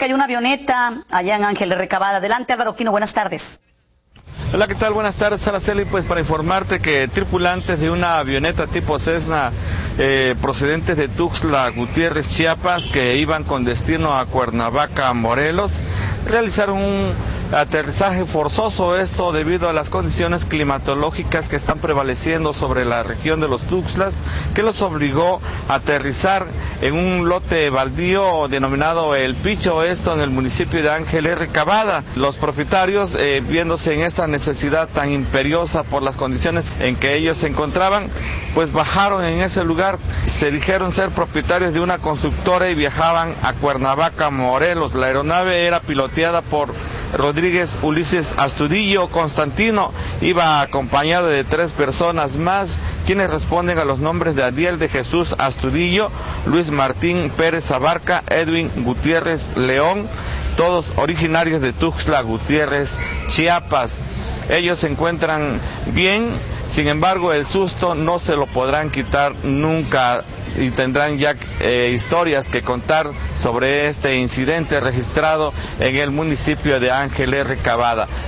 cayó una avioneta allá en Ángel Recabada. Adelante, Álvaro Quino, buenas tardes. Hola, ¿qué tal? Buenas tardes, Araceli. Pues para informarte que tripulantes de una avioneta tipo Cessna eh, procedentes de Tuxtla Gutiérrez, Chiapas, que iban con destino a Cuernavaca, Morelos, realizaron un aterrizaje forzoso, esto debido a las condiciones climatológicas que están prevaleciendo sobre la región de los Tuxtlas, que los obligó a aterrizar en un lote baldío denominado El Picho, esto en el municipio de Ángel R. Cavada. Los propietarios, eh, viéndose en esta necesidad tan imperiosa por las condiciones en que ellos se encontraban, pues bajaron en ese lugar, se dijeron ser propietarios de una constructora y viajaban a Cuernavaca, Morelos. La aeronave era piloteada por Rodríguez Ulises Astudillo Constantino iba acompañado de tres personas más, quienes responden a los nombres de Adiel de Jesús Astudillo, Luis Martín Pérez Abarca, Edwin Gutiérrez León, todos originarios de Tuxtla Gutiérrez, Chiapas. Ellos se encuentran bien, sin embargo el susto no se lo podrán quitar nunca y tendrán ya eh, historias que contar sobre este incidente registrado en el municipio de Ángel R.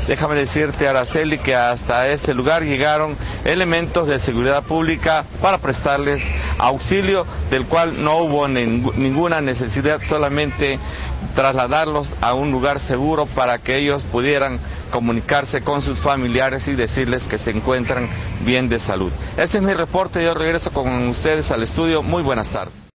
Déjame decirte, Araceli, que hasta ese lugar llegaron elementos de seguridad pública para prestarles auxilio, del cual no hubo ninguna necesidad, solamente trasladarlos a un lugar seguro para que ellos pudieran comunicarse con sus familiares y decirles que se encuentran bien de salud. Ese es mi reporte, yo regreso con ustedes al estudio. Muy buenas tardes.